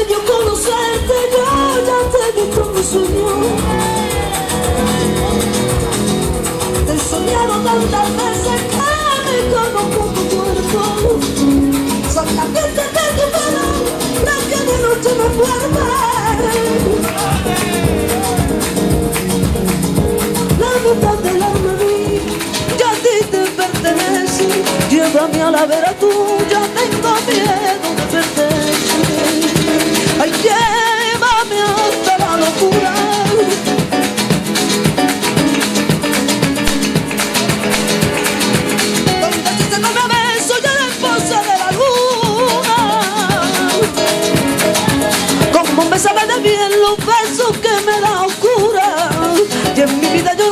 te dio conocerte, yo ya te vi como soñó. Te he soñado tantas veces que me conozco tu cuerpo. Solamente de tu mano, la que de noche me vuelve. La mitad del alma mía, yo a ti te pertenece. Llévame a la vera tuya, Y en los besos que me da oscura. Y en mi vida yo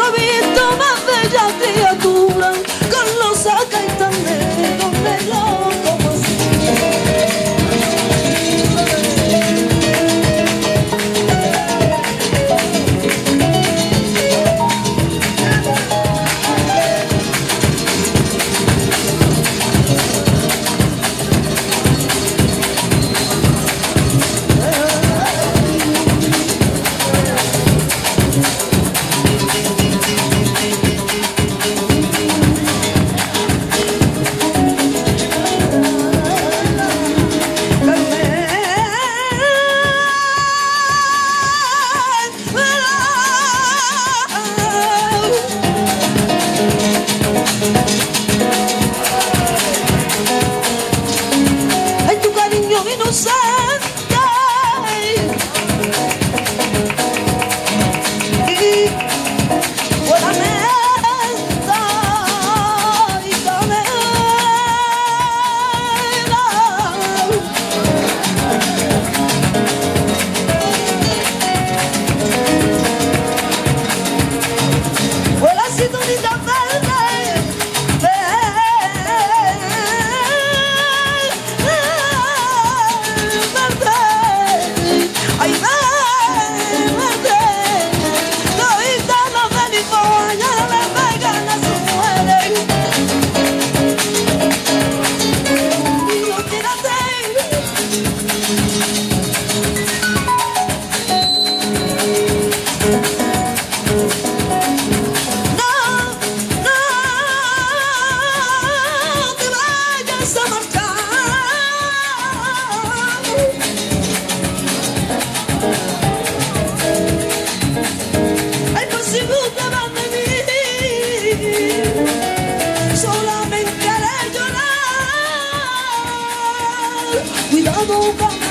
nunca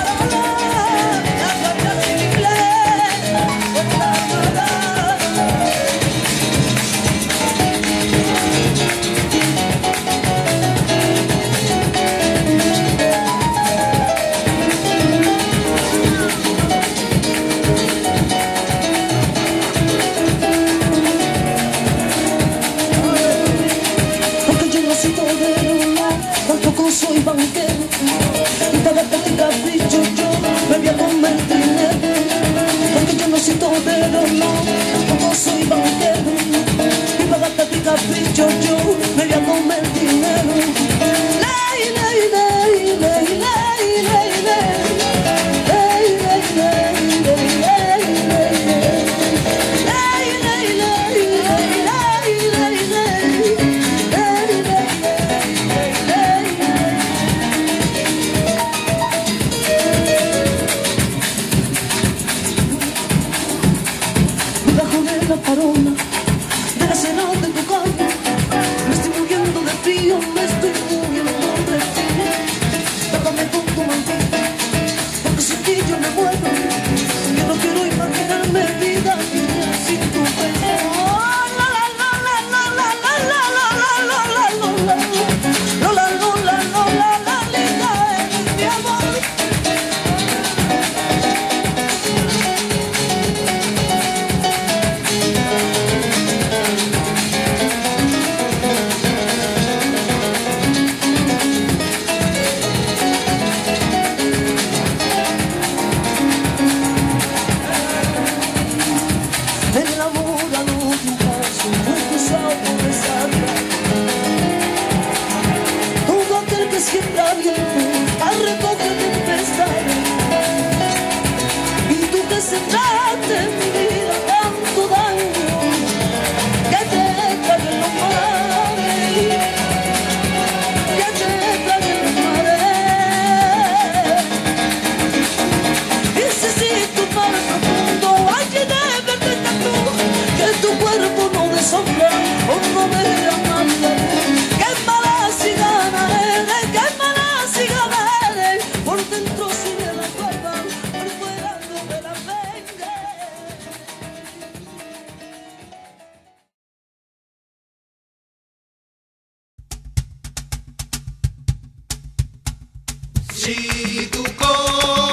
Si tu corazón